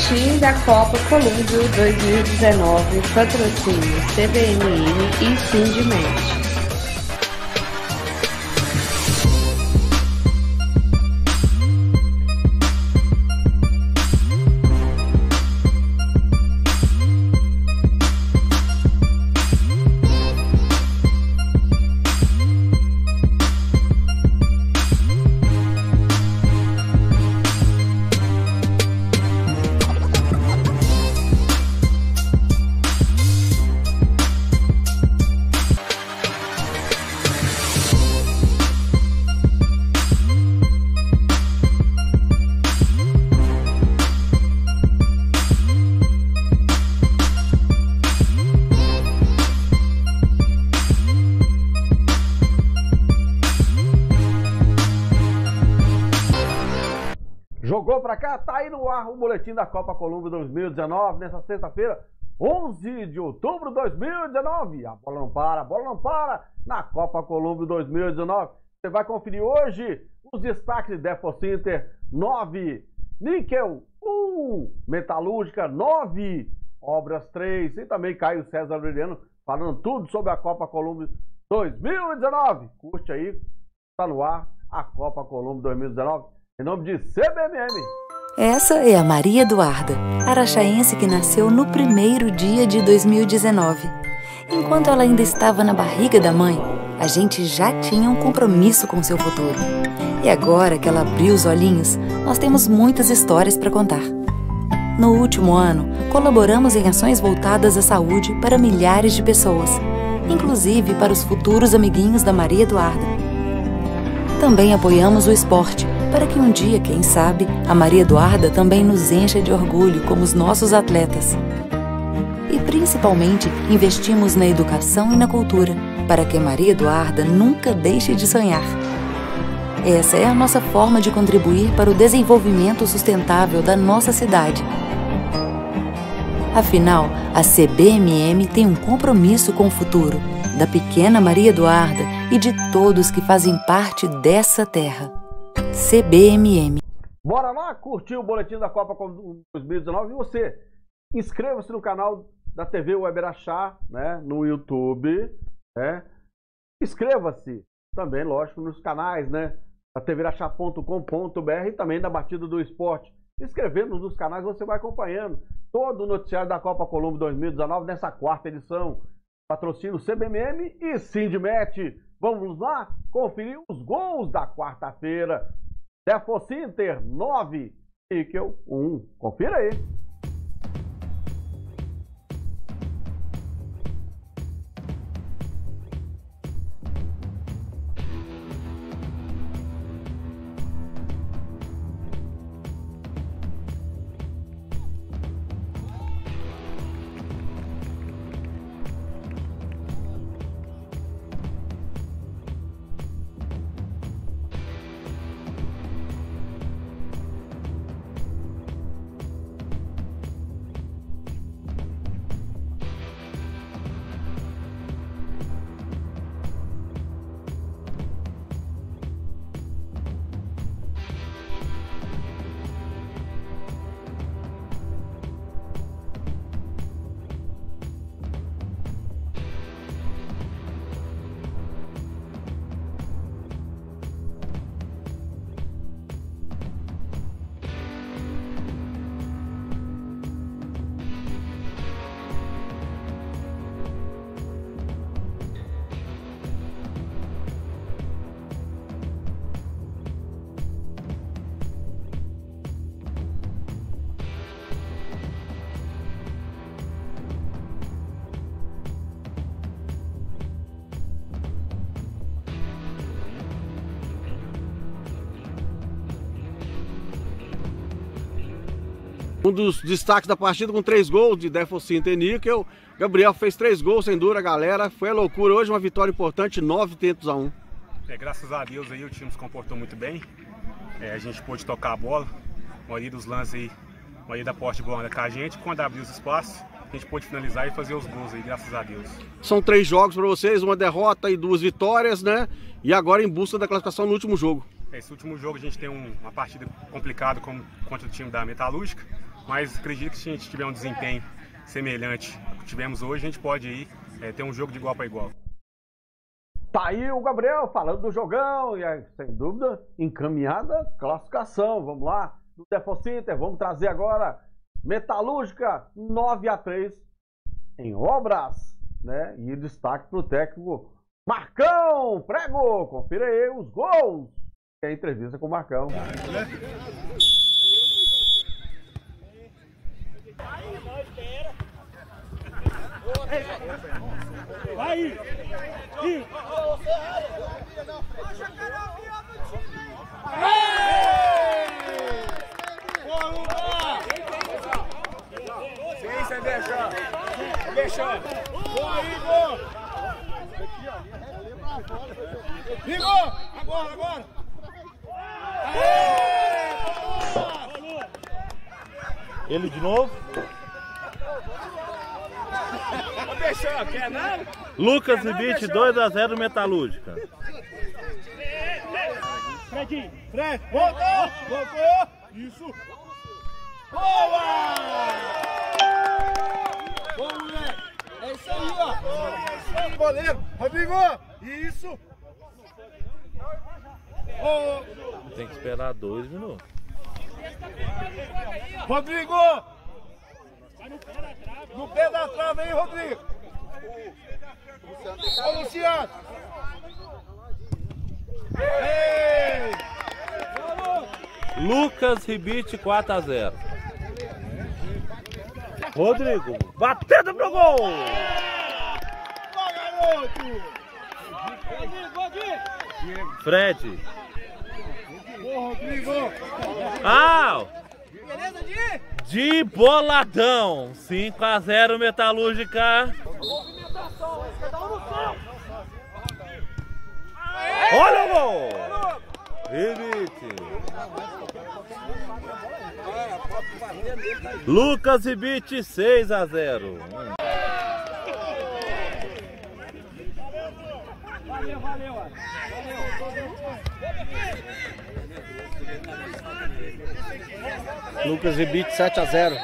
Boletim da Copa Colúmbio 2019, patrocínio CBMM e Sindimete. Jogou pra cá, tá aí no ar o boletim da Copa Colômbia 2019, nessa sexta-feira, 11 de outubro de 2019. A bola não para, a bola não para na Copa Colômbia 2019. Você vai conferir hoje os destaques de Center 9, Níquel 1, Metalúrgica 9, Obras 3 e também Caio César Aureliano falando tudo sobre a Copa Colômbia 2019. Curte aí, tá no ar a Copa Colômbia 2019 em nome de CBMM. Essa é a Maria Eduarda, araxaense que nasceu no primeiro dia de 2019. Enquanto ela ainda estava na barriga da mãe, a gente já tinha um compromisso com seu futuro. E agora que ela abriu os olhinhos, nós temos muitas histórias para contar. No último ano, colaboramos em ações voltadas à saúde para milhares de pessoas, inclusive para os futuros amiguinhos da Maria Eduarda. Também apoiamos o esporte para que um dia, quem sabe, a Maria Eduarda também nos encha de orgulho como os nossos atletas. E principalmente investimos na educação e na cultura, para que a Maria Eduarda nunca deixe de sonhar. Essa é a nossa forma de contribuir para o desenvolvimento sustentável da nossa cidade. Afinal, a CBMM tem um compromisso com o futuro da pequena Maria Eduarda e de todos que fazem parte dessa terra. CBMM. Bora lá curtir o boletim da Copa 2019 e você inscreva-se no canal da TV Weberachá, né, no YouTube, né? Inscreva-se também, lógico, nos canais, né, da tvrachá.com.br e também da Batida do Esporte. Inscrevendo nos canais, você vai acompanhando todo o noticiário da Copa Colombo 2019 nessa quarta edição. Patrocínio CBMM e Sindmet. Vamos lá conferir os gols da quarta-feira. Defocinter 9, Níquel 1. Confira aí. Um dos destaques da partida com três gols de Defocinta e Níquel. Gabriel fez três gols sem dura, galera. Foi a loucura. Hoje uma vitória importante, nove tentos a um. É, graças a Deus aí o time se comportou muito bem. É, a gente pôde tocar a bola. A maioria dos lances aí, a maioria da porte bola com a gente. Quando abriu os espaços, a gente pôde finalizar e fazer os gols aí, graças a Deus. São três jogos para vocês, uma derrota e duas vitórias, né? E agora em busca da classificação no último jogo. Esse último jogo a gente tem um, uma partida complicada como, contra o time da Metalúrgica mas acredito que se a gente tiver um desempenho semelhante ao que tivemos hoje, a gente pode aí é, ter um jogo de igual para igual. Tá aí o Gabriel falando do jogão e aí, sem dúvida encaminhada classificação. Vamos lá, do Defocenter, vamos trazer agora Metalúrgica 9 a 3 em obras, né? E destaque para o técnico Marcão Prego. Confira aí os gols. É a entrevista com o Marcão. Vai! Sim, sem deixar. Sem deixar. Boa, Igor! Igor! Agora, agora! Ele de novo. Quer não? Lucas e Beat 2x0 Metalúrgica. Fredinho, Fred, voltou! Voltou! Isso! Boa! Boa, moleque! É isso aí, ó! Goleiro, Rodrigo! Isso! Tem que esperar dois minutos. Rodrigo! No pé da trave aí, Rodrigo! Ô, Luciano! Ei! Lucas Ribite 4x0. Rodrigo, batendo pro gol! Vai, garoto! Fred. Ô, Rodrigo! Ah! De boladão. 5x0 Metalúrgica. Olha o gol! Ribite. Lucas Ribite 6x0. Lucas Ribite 7 a 0.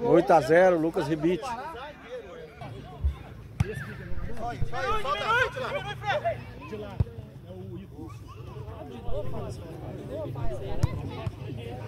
Oito a 0, Lucas Ribite.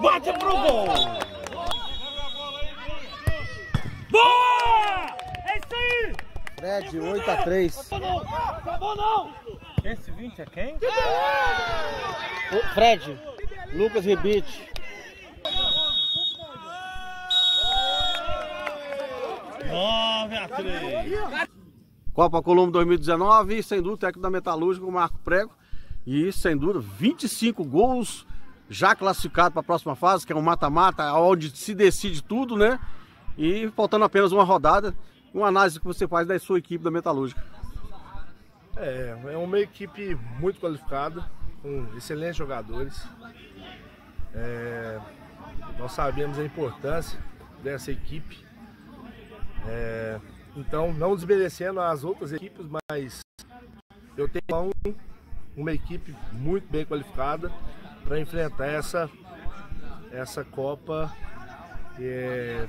Bate pro gol! Boa! É isso aí! Fred 8 a 3. Acabou não! Esse 20 é quem? Ô, Fred, Lucas Ribite. Nove a três. Copa Colombo 2019, sem dúvida, técnico da Metalúrgica, o Marco Prego. E sem dúvida, 25 gols já classificado para a próxima fase, que é um mata-mata, onde se decide tudo, né? E faltando apenas uma rodada, uma análise que você faz da sua equipe da Metalúrgica. É, é uma equipe muito qualificada, com excelentes jogadores. É, nós sabemos a importância dessa equipe. É, então, não desmerecendo as outras equipes, mas eu tenho um, uma equipe muito bem qualificada para enfrentar essa, essa Copa é,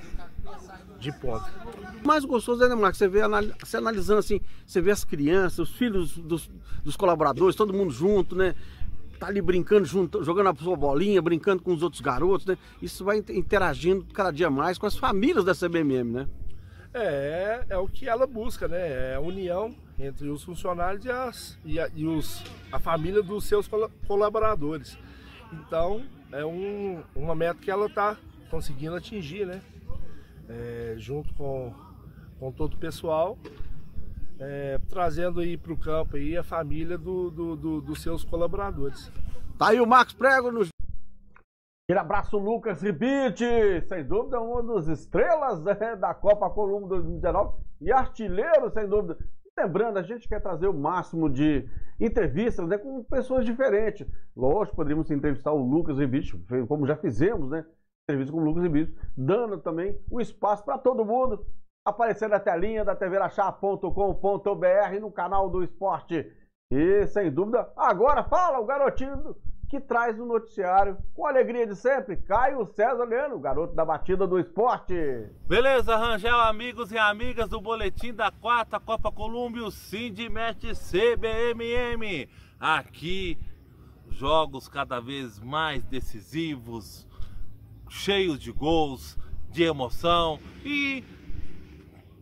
de ponta. O mais gostoso é, né, Marcos? Você vê você analisando assim, você vê as crianças, os filhos dos, dos colaboradores, todo mundo junto, né? Tá ali brincando junto, jogando a sua bolinha, brincando com os outros garotos, né? Isso vai interagindo cada dia mais com as famílias da CBMM, né? É, é o que ela busca, né? É a união entre os funcionários e, as, e, a, e os, a família dos seus colaboradores. Então, é um, uma meta que ela está conseguindo atingir, né? É, junto com, com todo o pessoal, é, trazendo aí para o campo aí a família do, do- do- dos seus colaboradores. Tá aí o Marcos Prego nos. Aquele abraço, Lucas Ribite, sem dúvida, uma das estrelas né, da Copa Colombo 2019 e artilheiro, sem dúvida. Lembrando, a gente quer trazer o máximo de entrevistas né, com pessoas diferentes. Lógico, poderíamos entrevistar o Lucas Ribite, como já fizemos, né? Entrevista com o Lucas Ribite, dando também o espaço para todo mundo aparecer na telinha da tvraxá.com.br no canal do esporte. E sem dúvida, agora fala o garotinho que traz o noticiário com a alegria de sempre, Caio César Leandro, o garoto da batida do esporte. Beleza, Rangel, amigos e amigas do boletim da quarta Copa Colômbia, Sindmet CBMM. Aqui, jogos cada vez mais decisivos, cheios de gols, de emoção e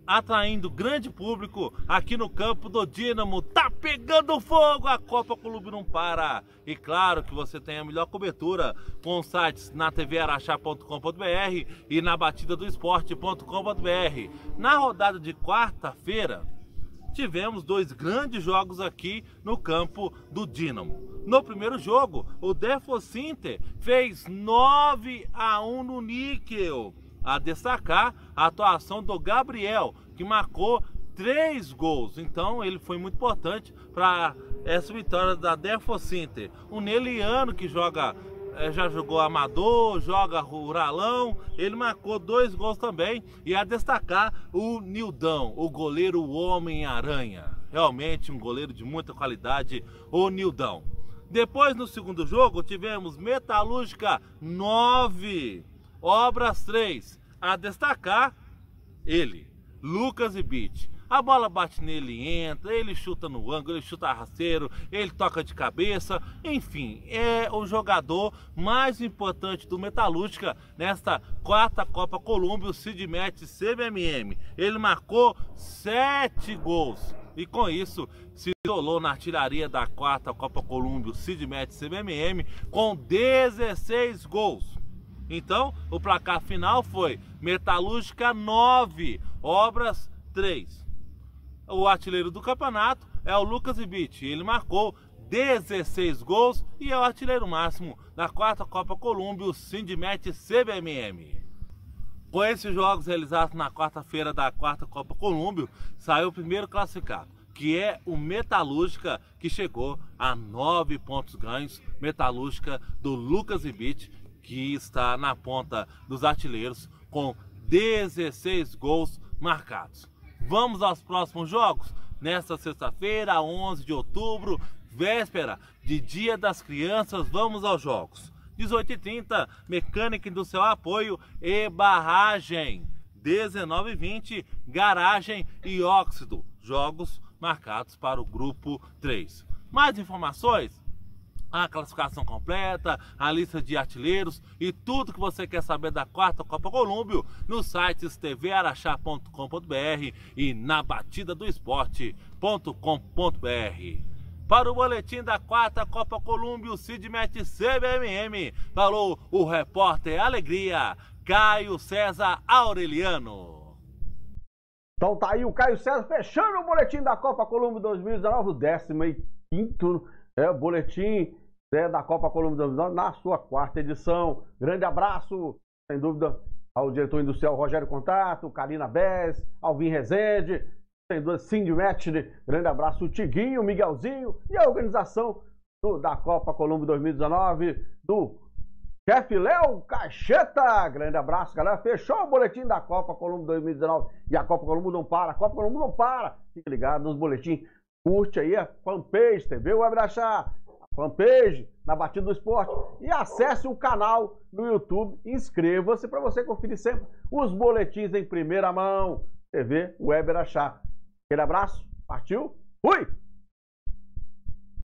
atraindo grande público aqui no campo do Dínamo. Tá pegando fogo, a Copa Clube não para. E claro que você tem a melhor cobertura com os sites na tvaraxá.com.br e na batida do esporte.com.br. Na rodada de quarta-feira, tivemos dois grandes jogos aqui no campo do Dínamo. No primeiro jogo, o Defos Inter fez 9 a 1 no Níquel. A destacar a atuação do Gabriel, que marcou três gols. Então ele foi muito importante para essa vitória da Defos Inter. O Neliano, que joga eh, já jogou amador, joga ruralão, ele marcou dois gols também. E a destacar o Nildão, o goleiro Homem-Aranha. Realmente um goleiro de muita qualidade, o Nildão. Depois no segundo jogo tivemos Metalúrgica 9, Obras 3. A destacar ele, Lucas Ibit. A bola bate nele e entra, ele chuta no ângulo, ele chuta rasteiro, ele toca de cabeça, enfim, é o jogador mais importante do Metalúrgica nesta quarta Copa Colômbia, o Sidmet CBMM. Ele marcou sete gols e com isso se isolou na artilharia da quarta Copa Colômbia, o Sidmet CBMM, com 16 gols. Então, o placar final foi Metalúrgica 9, Obras 3. O artilheiro do campeonato é o Lucas Ibit. Ele marcou 16 gols e é o artilheiro máximo da quarta Copa Colômbia, o Sindmet CBMM. Com esses jogos realizados na quarta-feira da quarta Copa Colômbia, saiu o primeiro classificado, que é o Metalúrgica, que chegou a nove pontos ganhos. Metalúrgica do Lucas Ibit, que está na ponta dos artilheiros com 16 gols marcados. Vamos aos próximos jogos? Nesta sexta-feira, 11 de outubro, véspera de Dia das Crianças, vamos aos jogos. 18h30, Mecânica Industrial Apoio e Barragem. 19h20, Garagem e Óxido. Jogos marcados para o grupo 3. Mais informações? A classificação completa, a lista de artilheiros e tudo que você quer saber da quarta Copa Colômbia nos sites tvaraxá.com.br e na batida do esporte.com.br. Para o boletim da quarta Copa Colômbia, o Sidmet CBMM, falou o repórter Alegria, Caio César Aureliano. Então tá aí o Caio César fechando o boletim da Copa Colômbia 2019, o 15 é, boletim né, da Copa Colômbia 2019 na sua quarta edição. Grande abraço, sem dúvida, ao diretor industrial Rogério Contato, Karina Bez, Alvin Rezende, sem dúvida, Cindy Match, grande abraço, o Tiguinho, o Miguelzinho e a organização do- da Copa Colômbia 2019, do Chefe Léo Cacheta, grande abraço, galera. Fechou o boletim da Copa Colombo 2019 e a Copa Colombo não para, a Copa Colombo não para. Fique ligado nos boletins, curte aí a fanpage, TV Web Achar, a fanpage na Batida do Esporte e acesse o canal no YouTube. Inscreva-se para você conferir sempre os boletins em primeira mão. TV Web Achar. Aquele abraço, partiu, fui!